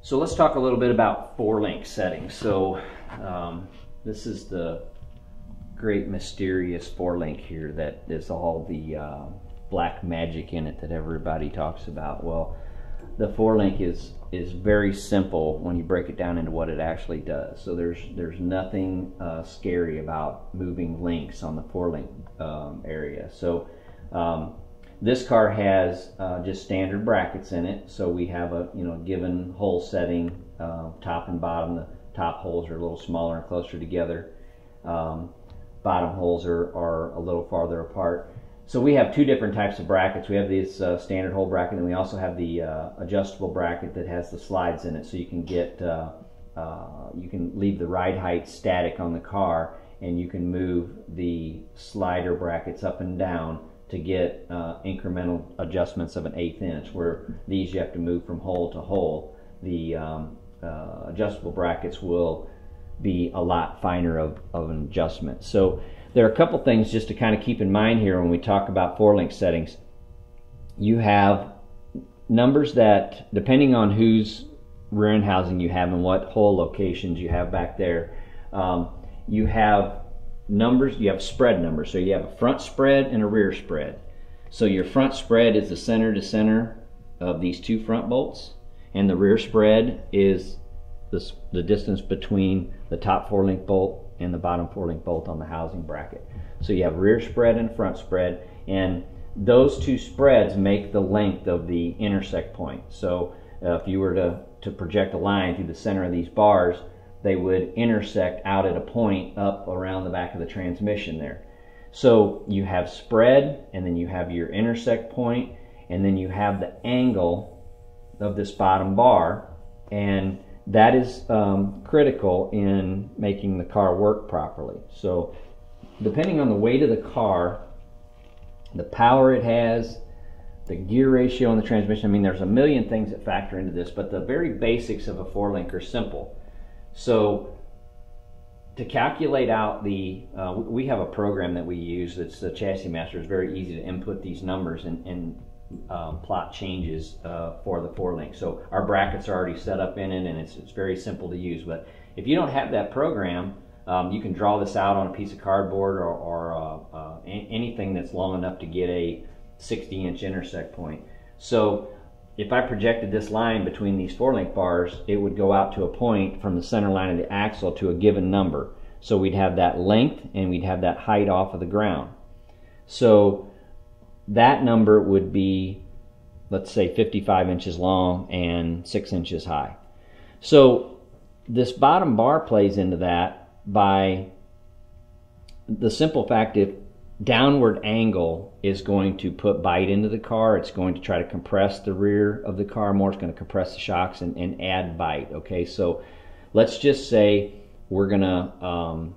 So let's talk a little bit about four link settings. So um, this is the great mysterious four link here that is all the uh, black magic in it that everybody talks about. Well, the four link is is very simple when you break it down into what it actually does. So there's there's nothing uh, scary about moving links on the four link um, area. So um, this car has uh, just standard brackets in it. So we have a you know given hole setting, uh, top and bottom. The top holes are a little smaller and closer together. Um, bottom holes are, are a little farther apart. So we have two different types of brackets. We have this uh, standard hole bracket, and we also have the uh, adjustable bracket that has the slides in it, so you can get uh, uh, you can leave the ride height static on the car, and you can move the slider brackets up and down to get uh, incremental adjustments of an eighth inch. Where these you have to move from hole to hole. The um, uh, adjustable brackets will be a lot finer of, of an adjustment. So there are a couple things just to kind of keep in mind here when we talk about four link settings. You have numbers that, depending on whose rear end housing you have and what hole locations you have back there, um, you have numbers, you have spread numbers. So you have a front spread and a rear spread. So your front spread is the center to center of these two front bolts, and the rear spread is the, the distance between the top four link bolt and the bottom four link bolt on the housing bracket. So you have rear spread and front spread and those two spreads make the length of the intersect point. So uh, if you were to, to project a line through the center of these bars, they would intersect out at a point up around the back of the transmission there. So you have spread and then you have your intersect point and then you have the angle of this bottom bar and that is um, critical in making the car work properly. So depending on the weight of the car, the power it has, the gear ratio in the transmission, I mean there's a million things that factor into this, but the very basics of a four link are simple. So to calculate out the, uh, we have a program that we use that's the Chassis Master. It's very easy to input these numbers and, and um, plot changes uh, for the four link. So our brackets are already set up in it and it's, it's very simple to use. But if you don't have that program, um, you can draw this out on a piece of cardboard or, or uh, uh, anything that's long enough to get a 60 inch intersect point. So if I projected this line between these four link bars, it would go out to a point from the center line of the axle to a given number. So we'd have that length and we'd have that height off of the ground. So that number would be, let's say, 55 inches long and 6 inches high. So this bottom bar plays into that by the simple fact if downward angle is going to put bite into the car. It's going to try to compress the rear of the car more. It's going to compress the shocks and, and add bite. Okay, so let's just say we're going to um,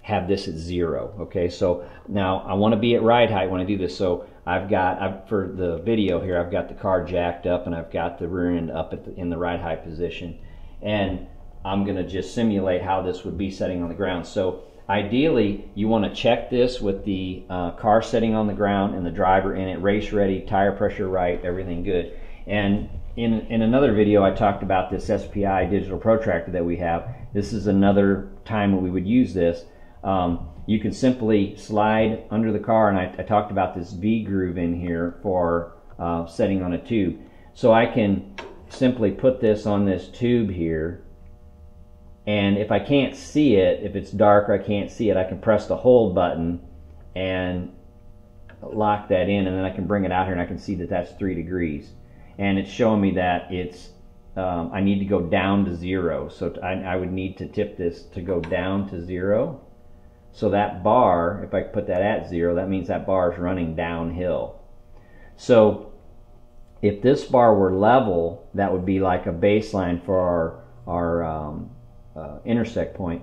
have this at zero. Okay, so now I want to be at ride height when I do this. So I've got, I've, for the video here, I've got the car jacked up and I've got the rear end up the, in the ride height position. And I'm going to just simulate how this would be setting on the ground. So ideally, you want to check this with the uh, car sitting on the ground and the driver in it, race ready, tire pressure right, everything good. And in, in another video, I talked about this SPI digital protractor that we have. This is another time when we would use this. Um, you can simply slide under the car, and I, I talked about this V groove in here for uh, setting on a tube. So I can simply put this on this tube here, and if I can't see it, if it's dark or I can't see it, I can press the hold button and lock that in, and then I can bring it out here and I can see that that's three degrees. And it's showing me that it's um, I need to go down to zero. So I, I would need to tip this to go down to zero so that bar, if I put that at zero, that means that bar is running downhill. So if this bar were level, that would be like a baseline for our, our um, uh, intersect point.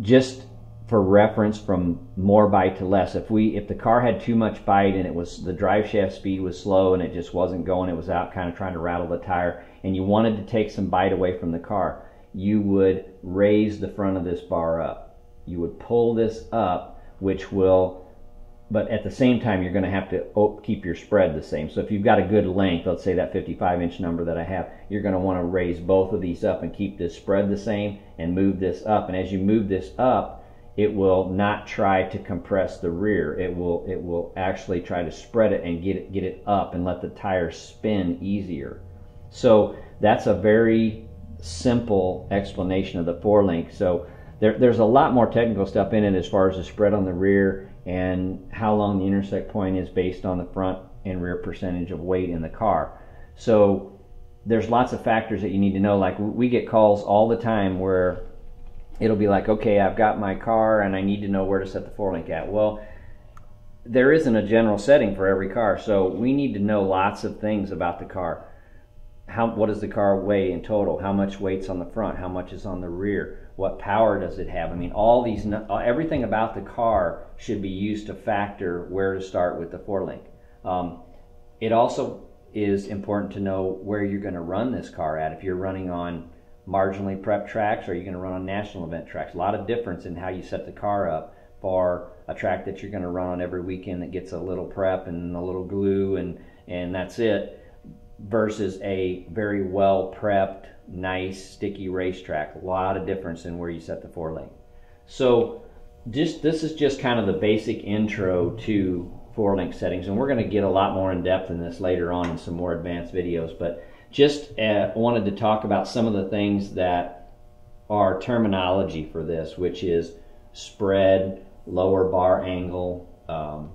Just for reference from more bite to less, if we if the car had too much bite and it was the drive shaft speed was slow and it just wasn't going, it was out kind of trying to rattle the tire, and you wanted to take some bite away from the car, you would raise the front of this bar up you would pull this up, which will but at the same time, you're going to have to keep your spread the same. So if you've got a good length, let's say that 55 inch number that I have, you're going to want to raise both of these up and keep this spread the same and move this up. And as you move this up, it will not try to compress the rear. It will it will actually try to spread it and get it get it up and let the tire spin easier. So that's a very simple explanation of the four link. So there, there's a lot more technical stuff in it as far as the spread on the rear and how long the intersect point is based on the front and rear percentage of weight in the car. So there's lots of factors that you need to know. Like we get calls all the time where it'll be like, okay, I've got my car and I need to know where to set the four link at. Well, there isn't a general setting for every car, so we need to know lots of things about the car. How, what does the car weigh in total? How much weight's on the front? How much is on the rear? what power does it have? I mean, all these, uh, everything about the car should be used to factor where to start with the four link. Um, it also is important to know where you're going to run this car at. If you're running on marginally prep tracks or you're going to run on national event tracks, a lot of difference in how you set the car up for a track that you're going to run on every weekend that gets a little prep and a little glue and, and that's it versus a very well prepped nice sticky racetrack. A lot of difference in where you set the four link. So just this is just kind of the basic intro to four link settings, and we're going to get a lot more in depth in this later on in some more advanced videos. But just uh, wanted to talk about some of the things that are terminology for this, which is spread, lower bar angle, um,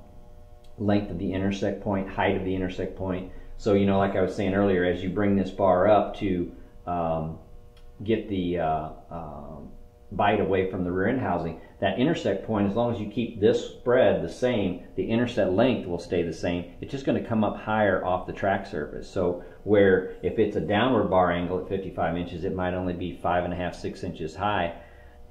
length of the intersect point, height of the intersect point. So you know, like I was saying earlier, as you bring this bar up to um, get the uh, uh, bite away from the rear end housing. That intersect point, as long as you keep this spread the same, the intersect length will stay the same. It's just going to come up higher off the track surface. So where if it's a downward bar angle at 55 inches, it might only be five and a half, six inches high,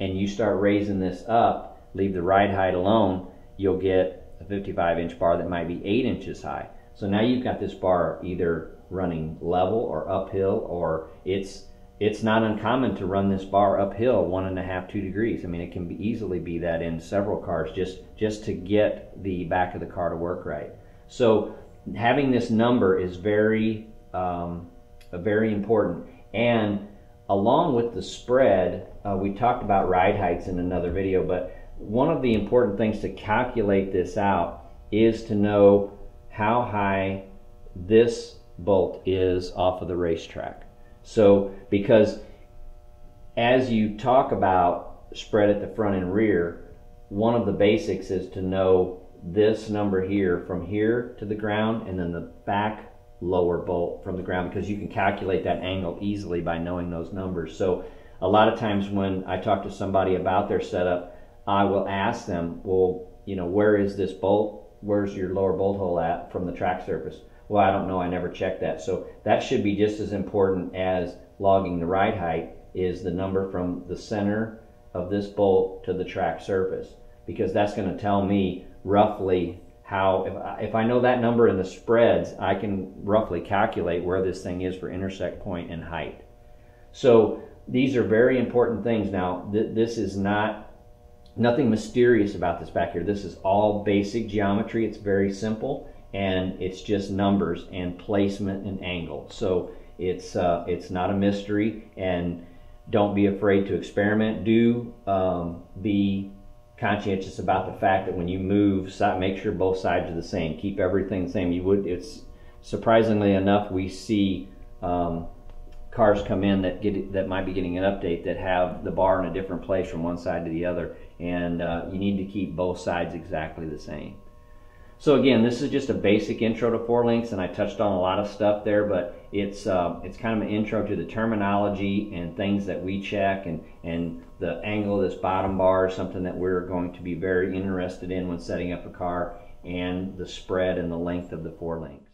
and you start raising this up, leave the ride height alone, you'll get a 55 inch bar that might be eight inches high. So now you've got this bar either running level or uphill, or it's it's not uncommon to run this bar uphill one and a half two degrees. I mean, it can be easily be that in several cars just just to get the back of the car to work right. So having this number is very um, very important. And along with the spread, uh, we talked about ride heights in another video, but one of the important things to calculate this out is to know how high this bolt is off of the racetrack. So, because as you talk about spread at the front and rear, one of the basics is to know this number here from here to the ground and then the back lower bolt from the ground because you can calculate that angle easily by knowing those numbers. So a lot of times when I talk to somebody about their setup, I will ask them, well, you know, where is this bolt? Where's your lower bolt hole at from the track surface? Well, I don't know. I never checked that. So that should be just as important as logging the ride height is the number from the center of this bolt to the track surface because that's going to tell me roughly how if I, if I know that number in the spreads I can roughly calculate where this thing is for intersect point and height so these are very important things now th- this is not nothing mysterious about this back here this is all basic geometry it's very simple and it's just numbers and placement and angle. So it's uh, it's not a mystery, and don't be afraid to experiment. Do um, be conscientious about the fact that when you move, make sure both sides are the same. Keep everything the same. You would. It's surprisingly enough we see. Um, cars come in that get that might be getting an update that have the bar in a different place from one side to the other, and uh, you need to keep both sides exactly the same. So again, this is just a basic intro to four links, and I touched on a lot of stuff there, but it's uh, it's kind of an intro to the terminology and things that we check, and and the angle of this bottom bar is something that we're going to be very interested in when setting up a car, and the spread and the length of the four link.